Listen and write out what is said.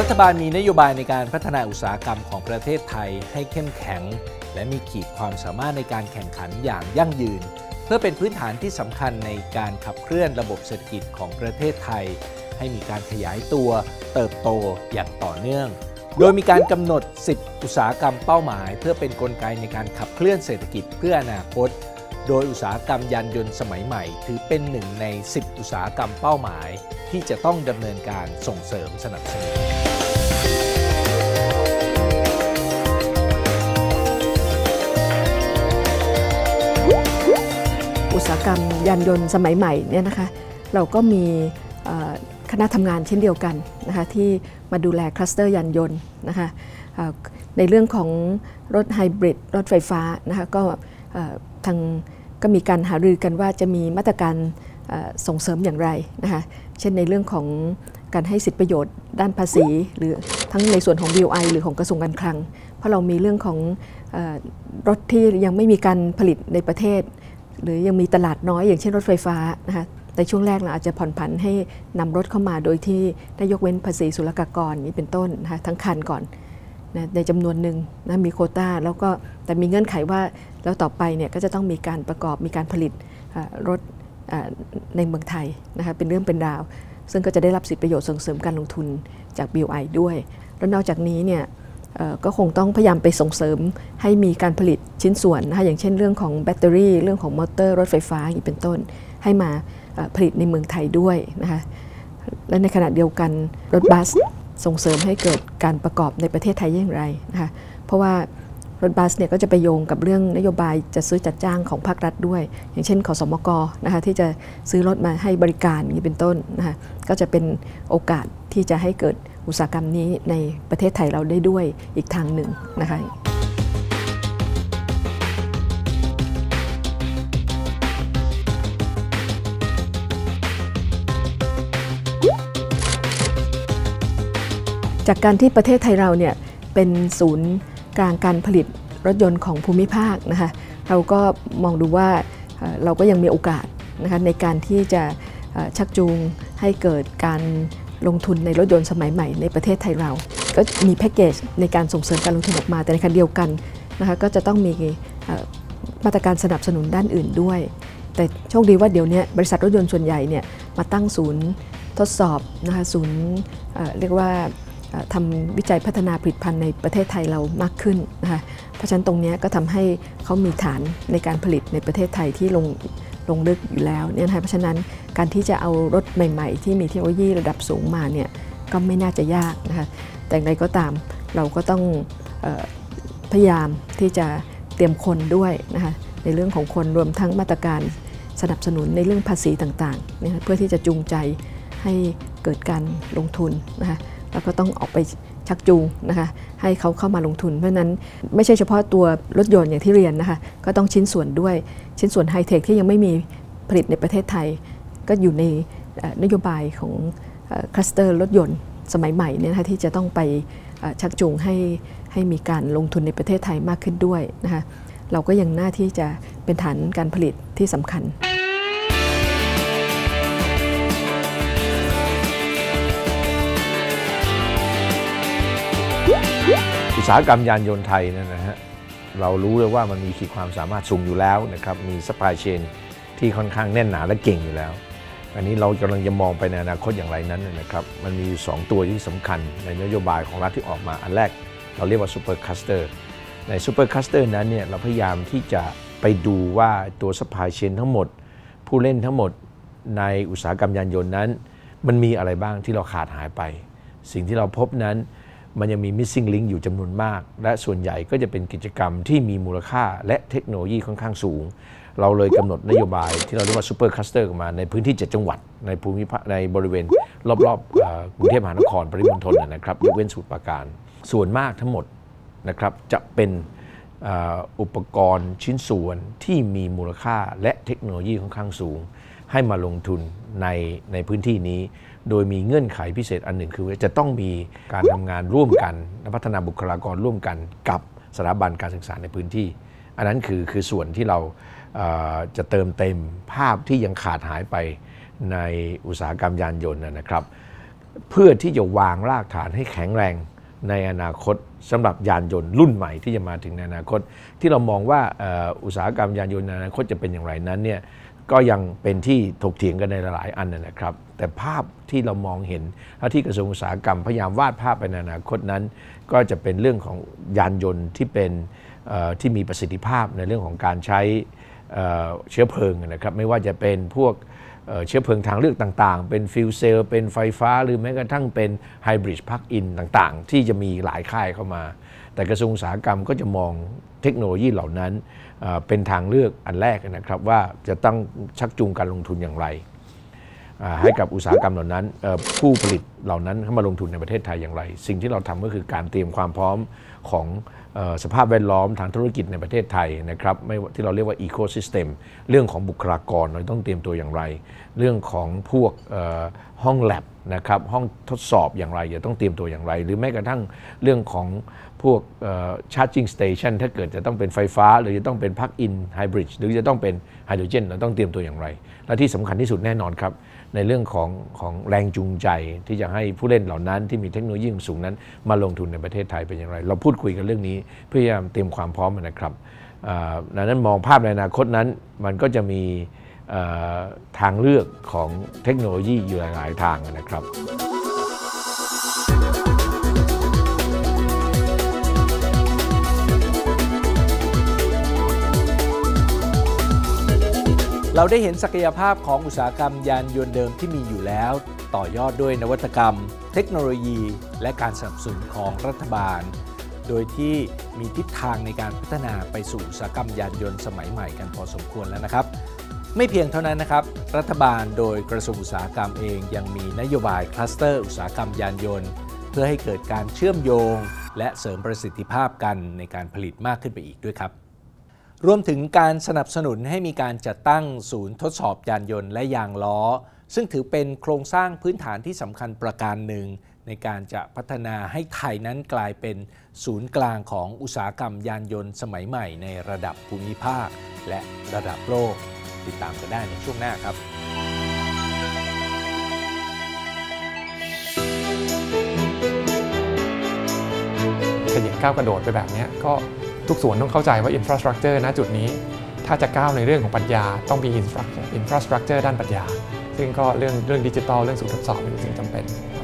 รัฐบาลมีนโยบายในการพัฒนาอุตสาหกรรมของประเทศไทยให้เข้มแข็ง และมีขีดความสามารถในการแข่งขันอย่างยั่งยืน เพื่อเป็นพื้นฐานที่สำคัญในการขับเคลื่อนระบบเศรษฐกิจของประเทศไทย ให้มีการขยายตัว เติบโตอย่างต่อเนื่อง โดยมีการกำหนด 10 อุตสาหกรรมเป้าหมาย เพื่อเป็นนกลไกในการขับเคลื่อนเศรษฐกิจเพื่ออนาคต โดยอุตสาหกรรมยานยนต์สมัยใหม่ ถือเป็นหนึ่งใน 10 อุตสาหกรรมเป้าหมาย ที่จะต้องดำเนินการส่งเสริมสนับสนุน ตสาหกรรมยานยนต์สมัยใหม่เนี่ยนะคะเราก็มีคณะทำงานเช่นเดียวกันนะคะที่มาดูแลคลัสเตอร์ยานยนต์นะคะในเรื่องของรถไฮบริดรถไฟฟ้านะคะก็ทางก็มีการหารือกันว่าจะมีมาตรการส่งเสริมอย่างไรนะคะเช่นในเรื่องของการให้สิทธิประโยชน์ด้านภาษี หรือทั้งในส่วนของ BOI หรือของกระทรวงการคลัง เพราะเรามีเรื่องของอรถที่ยังไม่มีการผลิตในประเทศ หรือยังมีตลาดน้อยอย่างเช่นรถไฟฟ้านะคะในช่วงแรกเราอาจจะผ่อนผันให้นำรถเข้ามาโดยที่ได้ยกเว้นภาษีศุลกากรนี้เป็นต้นนะคะทั้งคันก่อนนะในจำนวนหนึ่งนะมีโควต้าแล้วก็แต่มีเงื่อนไขว่าแล้วต่อไปเนี่ยก็จะต้องมีการประกอบมีการผลิตรถในเมืองไทยนะคะเป็นเรื่องเป็นราว ซึ่งก็จะได้รับสิทธิประโยชน์ส่งเสริมการลงทุนจาก BOI ด้วย แล้วนอกจากนี้เนี่ย ก็คงต้องพยายามไปส่งเสริมให้มีการผลิตชิ้นส่วนนะคะอย่างเช่นเรื่องของแบตเตอรี่ เรื่องของมอเตอร์รถไฟฟ้าอย่างเป็นต้น ให้มาผลิตในเมืองไทยด้วยนะคะและในขณะเดียวกันรถบัสส่งเสริมให้เกิดการประกอบในประเทศไทยอย่างไรนะคะเพราะว่ารถบัสเนี่ยก็จะไปโยงกับเรื่องนโยบายจะซื้อจัดจ้างของภาครัฐด้วย อย่างเช่นขอสมกนะคะที่จะซื้อรถมาให้บริการอย่างนี้เป็นต้นนะคะก็จะเป็นโอกาสที่จะให้เกิด อุตสาหกรรมนี้ในประเทศไทยเราได้ด้วยอีกทางหนึ่งนะคะจากการที่ประเทศไทยเราเนี่ยเป็นศูนย์กลางการผลิตรถยนต์ของภูมิภาคนะคะเราก็มองดูว่าเราก็ยังมีโอกาสนะคะในการที่จะชักจูงให้เกิดการ ลงทุนในรถยนต์สมัยใหม่ในประเทศไทยเรา ก็มีแพ็กเกจในการส่งเสริมการลงทุนออกมา แต่ในขณะเดียวกันนะคะก็จะต้องมีมาตรการสนับสนุนด้านอื่นด้วย แต่โชคดีว่าเดี๋ยวนี้บริษัทรถยนต์ส่วนใหญ่เนี่ยมาตั้งศูนย์ทดสอบนะคะศูนย์เเรียกว่าทำวิจัยพัฒนาผลิตภัณฑ์ในประเทศไทยเรามากขึ้นนะคะเพราะฉะนั้นตรงนี้ก็ทำให้เขามีฐานในการผลิตในประเทศไทยที่ลง ลงลึกอยู่แล้วเนี่ยนะคะเพราะฉะนั้นการที่จะเอารถใหม่ๆ ที่มีเทคโนโลยีระดับสูงมาเนี่ยก็ไม่น่าจะยากนะคะแต่อย่างไรก็ตามเราก็ต้องออพยายามที่จะเตรียมคนด้วยนะคะในเรื่องของคนรวมทั้งมาตรการสนับสนุนในเรื่องภาษีต่างๆนะเพื่อที่จะจูงใจให้เกิดการลงทุนนะคะ แล้วก็ต้องออกไปชักจูงนะคะให้เขาเข้ามาลงทุน เพราะนั้นไม่ใช่เฉพาะตัวรถยนต์อย่างที่เรียนนะคะก็ต้องชิ้นส่วนด้วยชิ้นส่วนไฮเทคที่ยังไม่มีผลิตในประเทศไทย ก็อยู่ในนโยบายของ cluster รถยนต์สมัยใหม่เนี่ยนะคะที่จะต้องไปชักจูงให้ให้มีการลงทุนในประเทศไทยมากขึ้นด้วยนะคะเราก็ยังหน้าที่จะเป็นฐานการผลิตที่สำคัญ ตสาหกรรมยานยนต์ไทยเนยนะฮะเรารู้เลยว่ามันมีขีดความสามารถสูงอยู่แล้วนะครับมีสปายเชนที่ค่อนข้างแน่นหนาและเก่งอยู่แล้ว อันนี้เรากำลังจะมองไปในอนาคตอย่างไรนั้นนะครับมันมีอยู่สองตัวที่สำคัญในนโยบายของรัฐที่ออกมาอันแรก เราเรียกว่า super cluster ใน super cluster นั้นเนี่ยเราพยายามที่จะไปดูว่าตัว supply chain ทั้งหมด ผู้เล่นทั้งหมดในอุตสาหกรรมยานยนต์นั้น มันมีอะไรบ้างที่เราขาดหายไป สิ่งที่เราพบนั้น มันยังมี missing link อยู่จำนวนมาก และส่วนใหญ่ก็จะเป็นกิจกรรมที่มีมูลค่าและเทคโนโลยีค่อนข้างสูง เราเลยกำหนดนโยบายที่เราเรียกว่า super cluster มาในพื้นที่ 7 จังหวัด ในภูมิภาคในบริเวณ รอบๆกรุงเทพมหานครปริมณฑลนะครับยกเว้นสมุทรปราการ ส่วนมากทั้งหมดนะครับจะเป็นอุปกรณ์ชิ้นส่วนที่มีมูลค่าและเทคโนโลยีค่อนข้างสูง ให้มาลงทุนในในพื้นที่นี้ โดยมีเงื่อนไขพิเศษอันหนึ่งคือจะต้องมีการทำงานร่วมกันและพัฒนาบุคลากรร่วมกันกับสถาบันการศึกษาในพื้นที่ อันนั้นคือคือส่วนที่เราจะเติมเต็มภาพที่ยังขาดหายไปในอุตสาหกรรมยานยนต์นะครับ เพื่อที่จะวางรากฐานให้แข็งแรงในอนาคตสำหรับยานยนต์รุ่นใหม่ที่จะมาถึงในอนาคต ที่เรามองว่าอุตสาหกรรมยานยนต์ในอนาคตจะเป็นอย่างไรนั้นเนี่ย ก็ยังเป็นที่ถกเถียงกันในหลายอันนะครับ แต่ภาพที่เรามองเห็นและที่กระทรวงอุตสาหกรรมพยายามวาดภาพไปในอนาคตนั้น ก็จะเป็นเรื่องของยานยนต์ที่เป็นที่มีประสิทธิภาพในเรื่องของการใช้เชื้อเพลิงนะครับ ไม่ว่าจะเป็นพวก เชื้อเพลิงทางเลือกต่างๆ เป็นฟิวเซลเป็นไฟฟ้า หรือแม้กระทั่งเป็นไฮบริดพักอินต่างๆ ที่จะมีหลายค่ายเข้ามา แต่กระทรวงอุตสาหกรรมก็จะมองเทคโนโลยีเหล่านั้นเป็นทางเลือกอันแรกนะครับว่าจะต้องชักจูงการลงทุนอย่างไร ให้กับอุตสาหกรรมเหล่านั้นผู้ผลิตเหล่านั้นเข้ามาลงทุนในประเทศไทยอย่างไร สิ่งที่เราทำก็คือการเตรียมความพร้อมของเอ่อสภาพแวดล้อมทางธุรกิจในประเทศไทยนะครับไม่ที่เราเรียกว่า ecosystem เรื่องของบุคลากรเราต้องเตรียมตัวอย่างไร เรื่องของพวกห้องแล็บ นะครับห้องทดสอบอย่างไรจะต้องเตรียมตัวอย่างไร หรือแม้กระทั่งเรื่องของพวก charging station ถ้าเกิดจะต้องเป็นไฟฟ้า หรือจะต้องเป็น plug-in hybrid หรือจะต้องเป็นไฮโดรเจนเราต้องเตรียมตัวอย่างไร และที่สำคัญที่สุดแน่นอนครับ ในเรื่องของของแรงจูงใจที่จะให้ผู้เล่นเหล่านั้นที่มีเทคโนโลยีสูงนั้น มาลงทุนในประเทศไทยเป็นอย่างไร เราพูดคุยกันเรื่องนี้เพื่อเตรียมความพร้อมนะครับดังนั้นมองภาพในอนาคตนั้นมันก็จะมี ทางเลือกของเทคโนโลยีอยู่หลายทางนะครับเราได้เห็นศักยภาพของอุตสาหกรรมยานยนต์เดิมที่มีอยู่แล้ว ต่อยอดด้วยนวัตกรรม เทคโนโลยี และการสนับสนุนของรัฐบาล โดยที่มีทิศทางในการพัฒนาไปสู่อุตสาหกรรมยานยนต์สมัยใหม่กันพอสมควรแล้วนะครับ ไม่เพียงเท่านั้นนะครับ รัฐบาลโดยกระทรวงอุตสาหกรรมเองยังมีนโยบายคลัสเตอร์อุตสาหกรรมยานยนต์ เพื่อให้เกิดการเชื่อมโยง และเสริมประสิทธิภาพกันในการผลิตมากขึ้นไปอีกด้วยครับ รวมถึงการสนับสนุนให้มีการจัดตั้งศูนย์ทดสอบยานยนต์และยางล้อ ซึ่งถือเป็นโครงสร้างพื้นฐานที่สำคัญประการหนึ่ง ในการจะพัฒนาให้ไทยนั้นกลายเป็นศูนย์กลางของอุตสาหกรรมยานยนต์สมัยใหม่ในระดับภูมิภาค และระดับโลก ติดตามกันได้ในช่วงหน้าครับขยันก้าวกระโดดไปแบบนี้ก็ทุกส่วนต้องเข้าใจว่า infrastructure ณจุดนี้ ถ้าจะก้าวในเรื่องของปัญญา ต้องมี infrastructure infrastructure ด้านปัญญา ซึ่งก็เรื่องเรื่องดิจิทัลเรื่องสูตรทดสอบเป็นสิ่งจำเป็นครับ